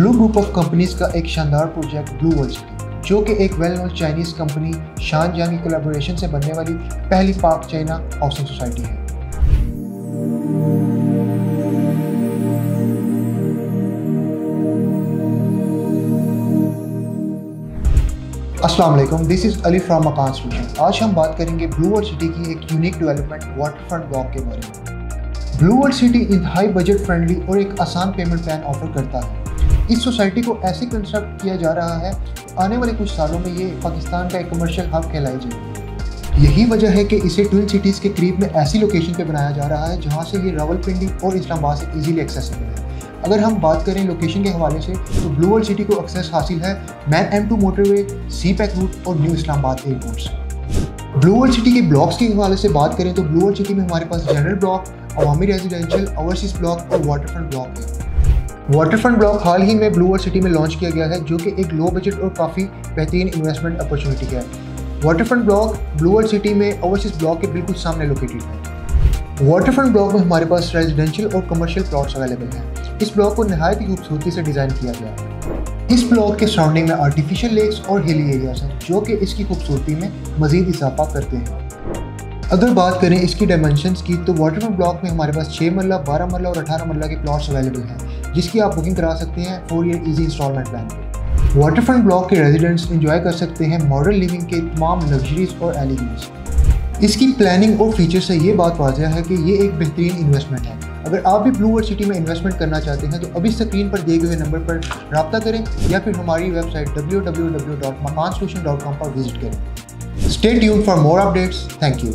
Blue group of companies का एक शानदार प्रोजेक्ट ब्लू वर्ल्ड सिटी, जो कि एक वेल नोन चाइनीज़ कंपनी शान जान की कोलेबोरेशन से बनने वाली पहली पार्क चाइना हाउसिंग सोसाइटी है। अस्सलाम वालेकुम this is Ali from Makaan solution आज हम बात करेंगे ब्लू वर्ल्ड सिटी की एक unique development water front block के बारे में। ब्लू वर्ल्ड सिटी इंतहाई बजट फ्रेंडली और एक आसान पेमेंट प्लान ऑफ़र करता है। इस सोसाइटी को ऐसे कंस्ट्रक्ट किया जा रहा है, आने वाले कुछ सालों में ये पाकिस्तान का एक कमर्शियल हब कहलाई जाएगी। यही वजह है कि इसे ट्विन सिटीज़ के करीब में ऐसी लोकेशन पे बनाया जा रहा है, जहाँ से ये रावलपिंडी और इस्लामाबाद से इजीली एक्सेसिबल है अगर हम बात करें लोकेशन के हवाले से तो ब्लू वर्ल्ड सिटी को एक्सेस हासिल है main M two motorway CPEC route और न्यू इस्लामाबाद एयरपोर्ट से ब्लू वर्ल्ड सिटी के ब्लॉक्स के हवाले से बात करें तो ब्लू वर्ल्ड सिटी में हमारे पास general block Awami residential overseas block और वाटर फ्रंट ब्लॉक है। वाटर फ्रंट ब्लॉक हाल ही में ब्लू सिटी में लॉन्च किया गया है, जो कि एक लो बजट और काफ़ी बेहतरीन इन्वेस्टमेंट अपॉर्चुनिटी है। वाटरफ्रंट ब्लॉक ब्लू सिटी में ओवरसीज ब्लॉक के बिल्कुल सामने लोकेटेड है। वाटर फ्रंट ब्लॉक में हमारे पास रेजिडेंशियल और कमर्शियल प्लॉट्स अवेलेबल हैं। इस ब्लॉक को नहायत ही खूबसूरती से डिज़ाइन किया गया है। इस ब्लॉक के सराउंडिंग में आर्टिफिशियल लेक्स और हिली एरियाज़ हैं, जो कि इसकी खूबसूरती में मज़ीद इजाफा करते हैं। अगर बात करें इसकी डायमेंशन की तो वाटरफ्रंट ब्लॉक में हमारे पास छः मरला, बारह मरला और अठारह मरला के प्लॉट्स अवेलेबल हैं। जिसकी आप बुकिंग करा सकते हैं four year easy instalment plan पर वाटर फ्रंट ब्लॉक के रेजिडेंट्स इंजॉय कर सकते हैं मॉडर्न लिविंग के तमाम लग्जरीज और एलिगेंस इसकी प्लानिंग और फीचर से ये बात वाजह है कि ये एक बेहतरीन इन्वेस्टमेंट है। अगर आप भी ब्लू वर्ल्ड सिटी में इन्वेस्टमेंट करना चाहते हैं तो अभी स्क्रीन पर दिए गए नंबर पर रब्ता करें या फिर हमारी website W W W dot Makaan पर विज़िट करें। Stay tune for more updates thank you